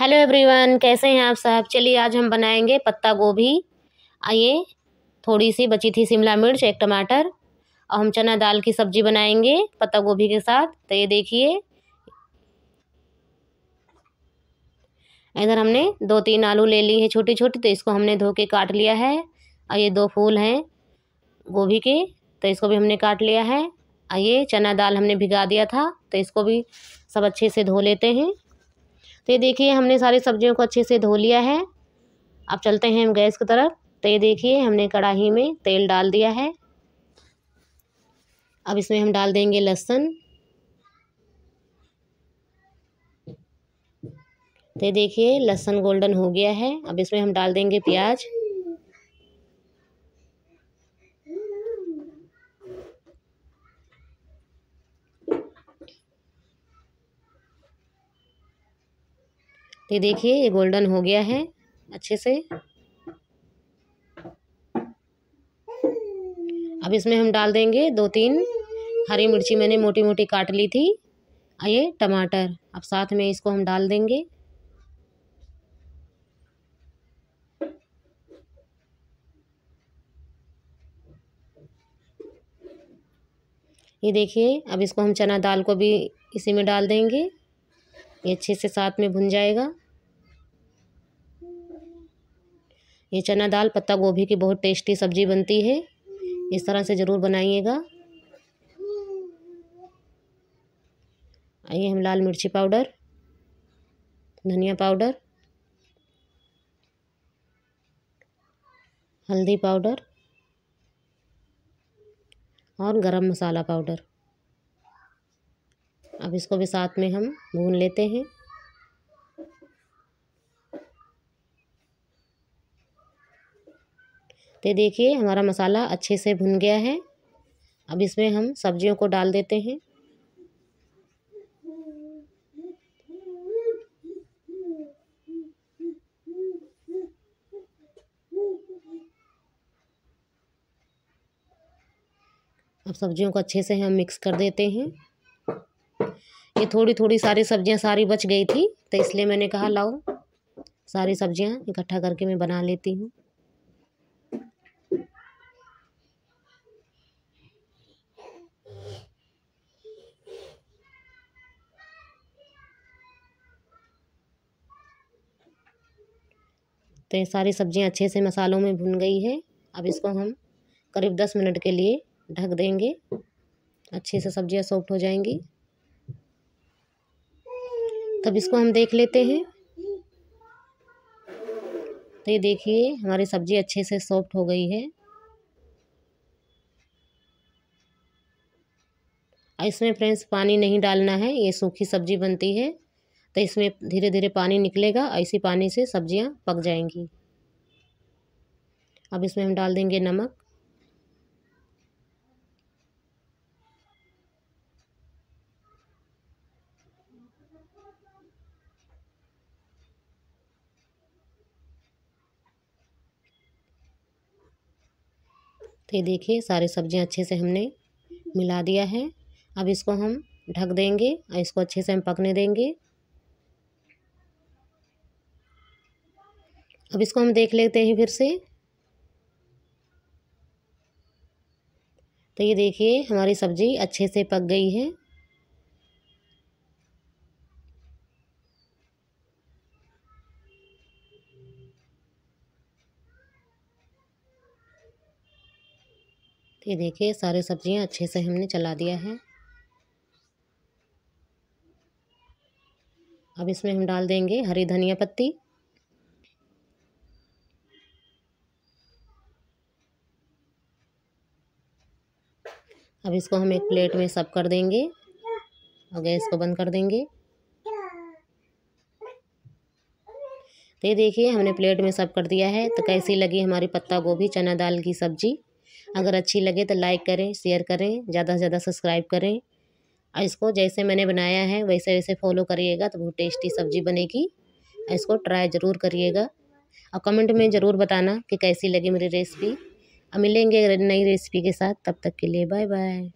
Hello everyone, कैसे हैं आप सब? चलिए आज हम बनाएँगे पत्ता गोभी। आइए, थोड़ी सी बची थी शिमला मिर्च, एक टमाटर। और हम चना दाल की सब्ज़ी बनाएँगे पत्ता गोभी के साथ। तो ये देखिए। इधर हमने दो तीन आलू ले ली है छोटी छोटी तो इसको हमने धो के काट लिया है। और ये दो फूल हैं गोभी के तो इसको भी हमने काट लिया है। और ये चना दाल हमने भिगा दिया था तो इसको भी सब अच्छे से धो लेते हैं। तो ये देखिए, हमने सारी सब्जियों को अच्छे से धो लिया है। अब चलते हैं हम गैस की तरफ़। तो ये देखिए, हमने कढ़ाई में तेल डाल दिया है। अब इसमें हम डाल देंगे लहसुन। तो ये देखिए, लहसुन गोल्डन हो गया है। अब इसमें हम डाल देंगे प्याज। तो देखिए, ये गोल्डन हो गया है, अच्छे से। अब इसमें हम डाल देंगे दो तीन हरी मिर्ची, मैंने मोटी मोटी काट ली थी। ये टमाटर। अब साथ में इसको हम डाल देंगे। ये देखिए, अब इसको हम चना दाल को भी इसी में डाल देंगे। ये अच्छे से साथ में भुन जाएगा। ये चना दाल, पत्ता गोभी की बहुत टेस्टी सब्ज़ी बनती है। इस तरह से ज़रूर बनाइएगा। आइए हम लाल मिर्ची पाउडर, धनिया पाउडर, हल्दी पाउडर और गरम मसाला पाउडर। अब इसको भी साथ में हम भून लेते हैं। तो देखिए, हमारा मसाला अच्छे से भुन गया है। अब इसमें हम सब्जियों को डाल देते हैं। अब सब्जियों को अच्छे से हम मिक्स कर देते हैं। ये थोड़ी थोड़ी सारी सब्ज़ियाँ सारी बच गई थी तो इसलिए मैंने कहा, लाओ, सारी सब्ज़ियाँ इकट्ठा करके मैं बना लेती हूँ। तो ये सारी सब्ज़ियाँ अच्छे से मसालों में भुन गई है। अब इसको हम करीब दस मिनट के लिए ढक देंगे। अच्छे से सब्ज़ियाँ सॉफ्ट हो जाएँगी। तब इसको हम देख लेते हैं। तो ये देखिए, हमारी सब्ज़ी अच्छे से सॉफ्ट हो गई है। इसमें फ्रेंड्स पानी नहीं डालना है, ये सूखी सब्ज़ी बनती है। तो इसमें धीरे धीरे पानी निकलेगा, ऐसी पानी से सब्ज़ियाँ पक जाएँगी। अब इसमें हम डाल देंगे नमक। तो ये देखिए, सारी सब्ज़ियाँ अच्छे से हमने मिला दिया है। अब इसको हम ढक देंगे और इसको अच्छे से हम पकने देंगे। अब इसको हम देख लेते हैं फिर से। तो ये देखिए, हमारी सब्ज़ी अच्छे से पक गई है। ये देखिए, सारी सब्ज़ियाँ अच्छे से हमने चला दिया है। अब इसमें हम डाल देंगे हरी धनिया पत्ती। अब इसको हम एक प्लेट में सब कर देंगे। और गैस को बंद कर देंगे। तो ये देखिए, हमने प्लेट में सब कर दिया है। तो कैसी लगी हमारी पत्ता गोभी, चना दाल की सब्ज़ी? अगर अच्छी लगे तो लाइक करें, शेयर करें, ज़्यादा से ज़्यादा सब्सक्राइब करें। और इसको जैसे मैंने बनाया है, वैसे वैसे फॉलो करिएगा तो बहुत टेस्टी सब्ज़ी बनेगी। इसको ट्राई ज़रूर करिएगा। और कमेंट में ज़रूर बताना कि कैसी लगी मेरी रेसिपी। मिलेंगे नई रेसिपी के साथ। तब तक के लिए बाय बाय